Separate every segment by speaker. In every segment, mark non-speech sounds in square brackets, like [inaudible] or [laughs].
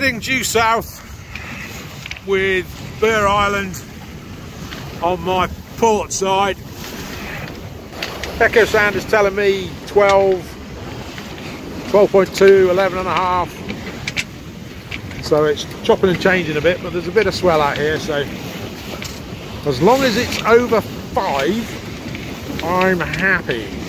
Speaker 1: heading due south with Burgh Island on my port side. Echo sound is telling me 12, 12.2, 11 and a half. So it's chopping and changing a bit, but there's a bit of swell out here. So as long as it's over five, I'm happy.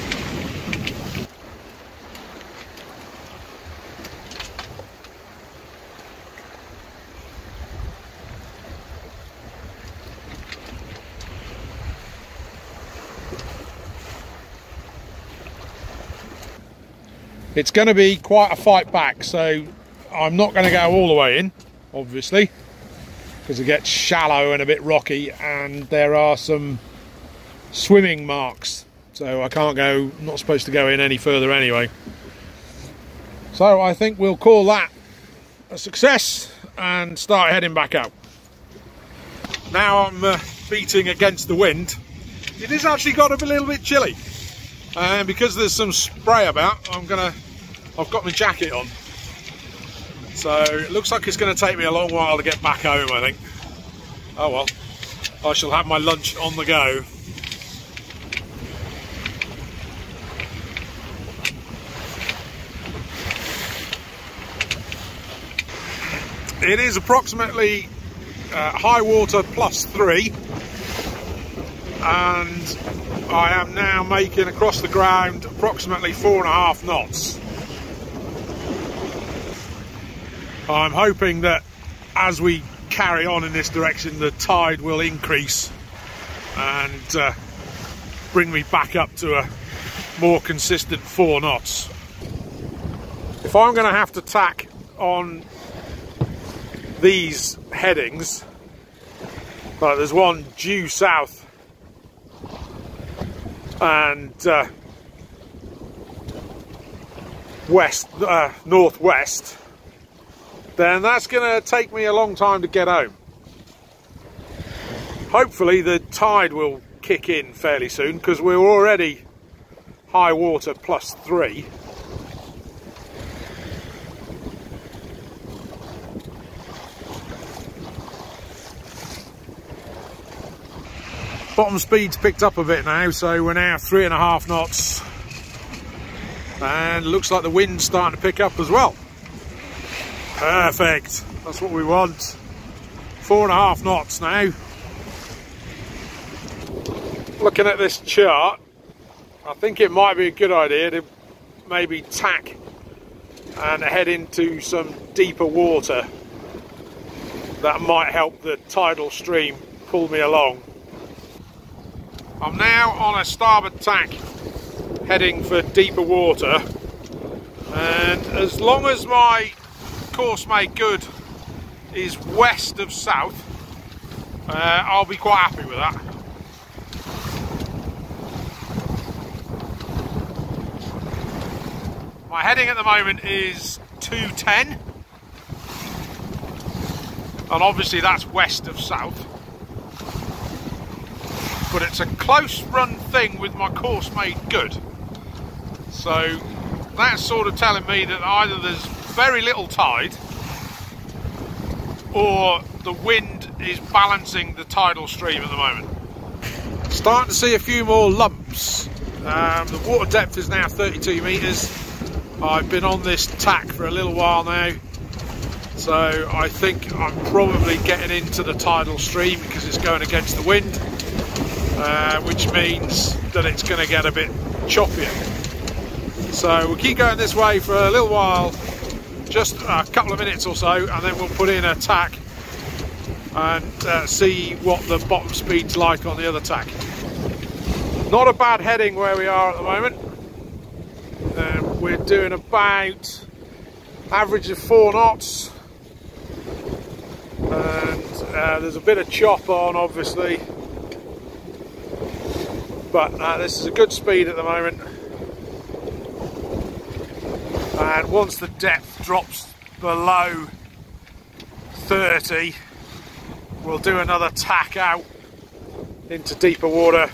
Speaker 1: It's going to be quite a fight back, so I'm not going to go all the way in, obviously, because it gets shallow and a bit rocky, and there are some swimming marks, so I can't go, not supposed to go in any further anyway. So I think we'll call that a success and start heading back out. Now I'm uh, beating against the wind. It has actually got a little bit chilly and because there's some spray about I'm gonna I've got my jacket on. So it looks like it's going to take me a long while to get back home I think. Oh well. I shall have my lunch on the go. It is approximately uh, high water plus three and I am now making across the ground approximately four and a half knots. I'm hoping that as we carry on in this direction the tide will increase and uh, bring me back up to a more consistent four knots. If I'm going to have to tack on these headings, like there's one due south and uh, west, uh, northwest, then that's going to take me a long time to get home. Hopefully the tide will kick in fairly soon because we're already high water plus three. Bottom speed's picked up a bit now, so we're now three and a half knots. And looks like the wind's starting to pick up as well. Perfect, that's what we want. Four and a half knots now. Looking at this chart, I think it might be a good idea to maybe tack and head into some deeper water. That might help the tidal stream pull me along. I'm now on a starboard tack heading for deeper water. And as long as my course made good is west of south uh, I'll be quite happy with that. My heading at the moment is 210 and obviously that's west of south but it's a close run thing with my course made good. So that's sort of telling me that either there's very little tide or the wind is balancing the tidal stream at the moment. Starting to see a few more lumps. Um, the water depth is now 32 metres. I've been on this tack for a little while now. So I think I'm probably getting into the tidal stream because it's going against the wind uh, which means that it's going to get a bit choppier. So we'll keep going this way for a little while, just a couple of minutes or so, and then we'll put in a tack and uh, see what the bottom speed's like on the other tack. Not a bad heading where we are at the moment. Uh, we're doing about average of four knots and uh, there's a bit of chop on obviously but uh, this is a good speed at the moment. And once the depth drops below 30 we'll do another tack out into deeper water.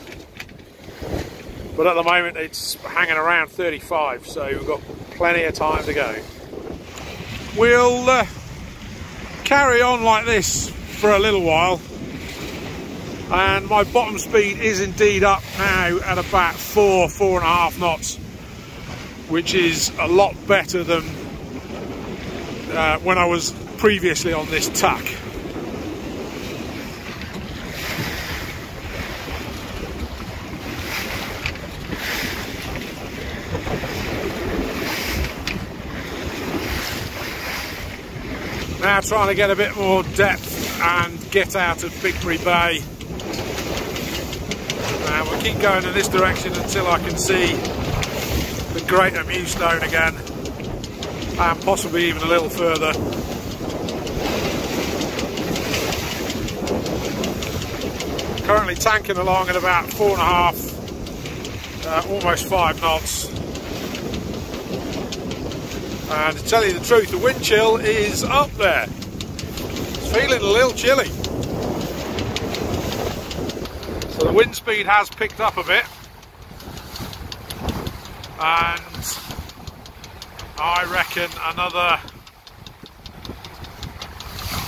Speaker 1: But at the moment it's hanging around 35 so we've got plenty of time to go. We'll uh, carry on like this for a little while and my bottom speed is indeed up now at about four four and a half knots which is a lot better than uh, when I was previously on this tack Now trying to get a bit more depth and get out of Bigbury Bay. Keep going in this direction until I can see the Greater Mewstone again and possibly even a little further. Currently tanking along at about four and a half, uh, almost five knots. And to tell you the truth, the wind chill is up there. It's feeling a little chilly. So the wind speed has picked up a bit. And I reckon another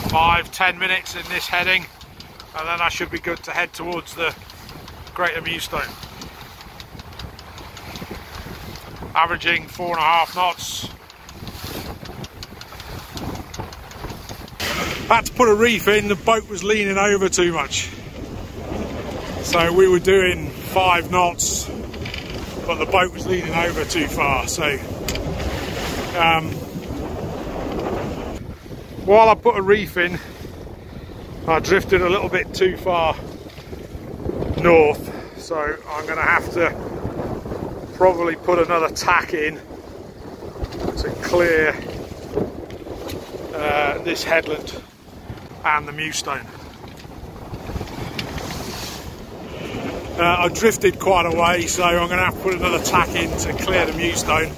Speaker 1: five, ten minutes in this heading and then I should be good to head towards the Greater Mewstone. Averaging four and a half knots Had to put a reef in, the boat was leaning over too much. So we were doing five knots, but the boat was leaning over too far. So um, while I put a reef in, I drifted a little bit too far north. So I'm going to have to probably put another tack in to clear uh, this headland and the Mewstone. Uh, I drifted quite a way, so I'm going to have to put another tack in to clear the Mewstone.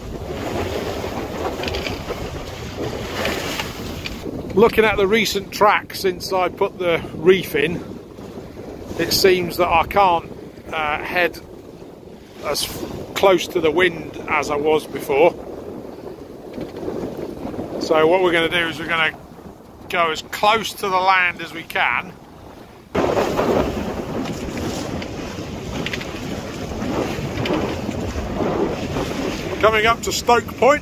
Speaker 1: Looking at the recent track since I put the reef in, it seems that I can't uh, head as close to the wind as I was before. So what we're going to do is we're going to go as close to the land as we can. Coming up to Stoke Point.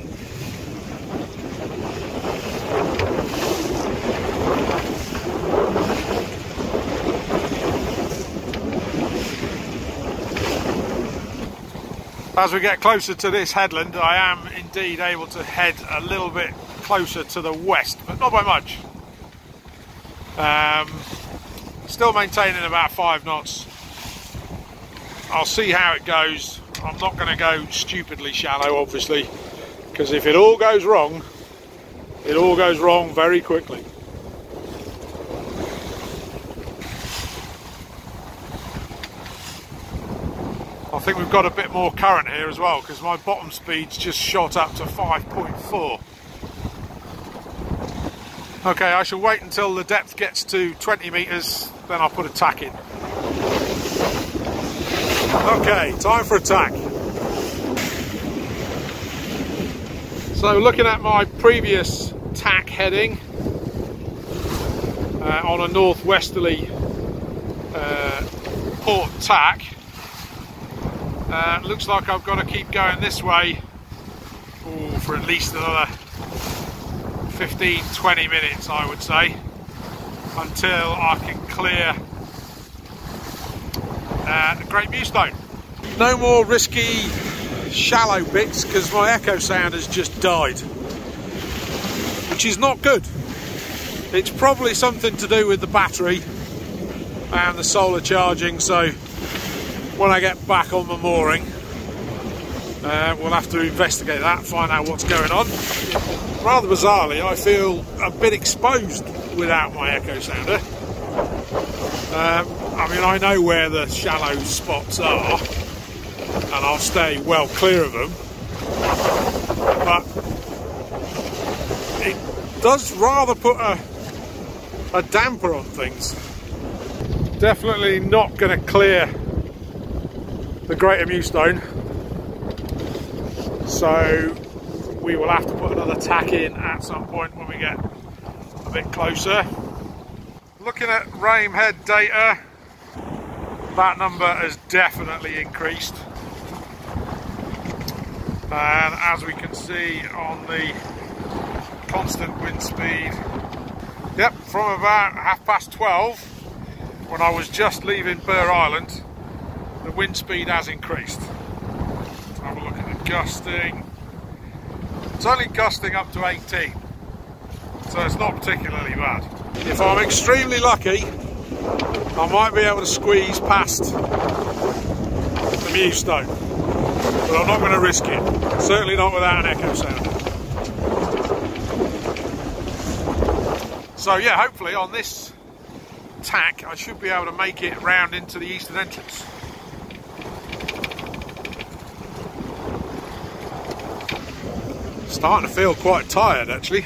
Speaker 1: As we get closer to this headland, I am indeed able to head a little bit closer to the west, but not by much. Um, still maintaining about five knots. I'll see how it goes. I'm not going to go stupidly shallow, obviously, because if it all goes wrong, it all goes wrong very quickly. I think we've got a bit more current here as well because my bottom speed's just shot up to 5.4. Okay, I shall wait until the depth gets to 20 metres, then I'll put a tack in. Okay, time for attack. So looking at my previous tack heading uh, on a northwesterly uh, port tack, uh, looks like I've got to keep going this way ooh, for at least another 15 20 minutes I would say until I can clear uh, Great Mewstone. No more risky shallow bits because my echo sound has just died which is not good. It's probably something to do with the battery and the solar charging so when I get back on the mooring uh, we'll have to investigate that, find out what's going on. Rather bizarrely, I feel a bit exposed without my echo sounder. Um, I mean, I know where the shallow spots are, and I'll stay well clear of them. But it does rather put a, a damper on things. Definitely not going to clear the Greater Mewstone so we will have to put another tack in at some point when we get a bit closer. Looking at Rame head data, that number has definitely increased. And as we can see on the constant wind speed, yep, from about half past 12, when I was just leaving Burgh Island, the wind speed has increased. Have a look at the gusting. It's only gusting up to 18, so it's not particularly bad. If I'm extremely lucky, I might be able to squeeze past the Mewstone, but I'm not going to risk it. Certainly not without an echo sound. So yeah, hopefully on this tack I should be able to make it round into the eastern entrance. Starting to feel quite tired actually.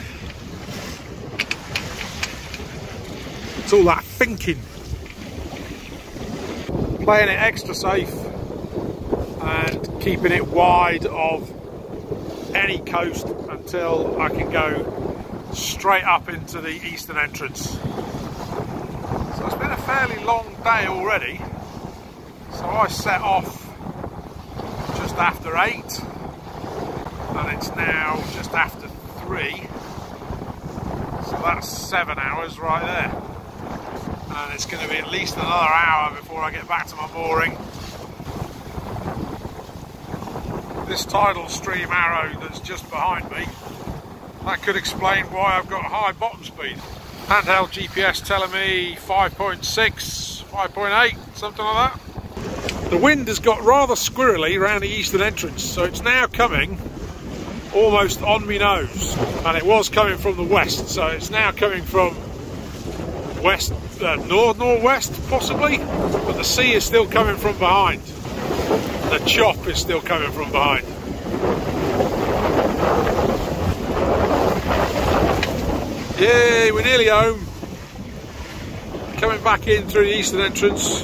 Speaker 1: It's all that thinking. Playing it extra safe and keeping it wide of any coast until I can go straight up into the eastern entrance. So it's been a fairly long day already. So I set off just after eight and it's now just after three. So that's seven hours right there. And it's going to be at least another hour before I get back to my mooring. This tidal stream arrow that's just behind me, that could explain why I've got high bottom speed. Handheld GPS telling me 5.6, 5.8, something like that. The wind has got rather squirrely around the eastern entrance, so it's now coming almost on me nose and it was coming from the west so it's now coming from west uh, north northwest possibly but the sea is still coming from behind. The chop is still coming from behind. Yay we're nearly home. Coming back in through the eastern entrance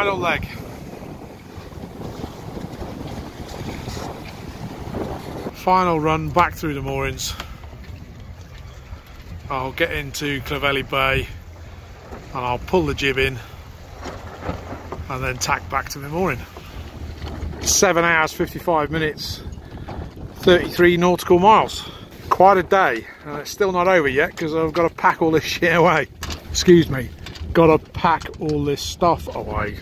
Speaker 1: final leg. Final run back through the moorings. I'll get into Clovelly Bay and I'll pull the jib in and then tack back to the mooring. 7 hours 55 minutes 33 nautical miles. Quite a day and it's still not over yet because I've got to pack all this [laughs] shit away. Excuse me, got to pack all this stuff away.